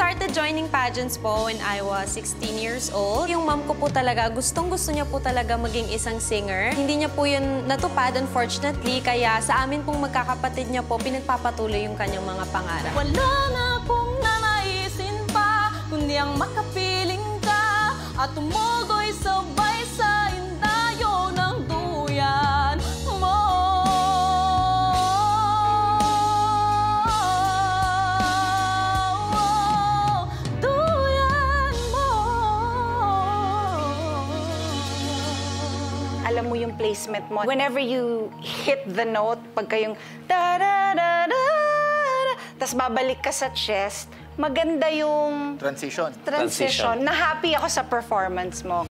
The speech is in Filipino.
started joining pageants po when I was 16 years old. Yung mom ko po talaga, gustong-gusto niya po talaga maging isang singer. Hindi niya po yun natupad, unfortunately. Kaya sa amin pong magkakapatid niya po, pinagpapatuloy yung kanyang mga pangarap. Wala na akong nanaisin pa Kundi ang makapiling ka At tumugoy sa alam mo yung placement mo. Whenever you hit the note, pagka yung da da da da tapos babalik ka sa chest, maganda yung Transition. transition. Na happy ako sa performance mo.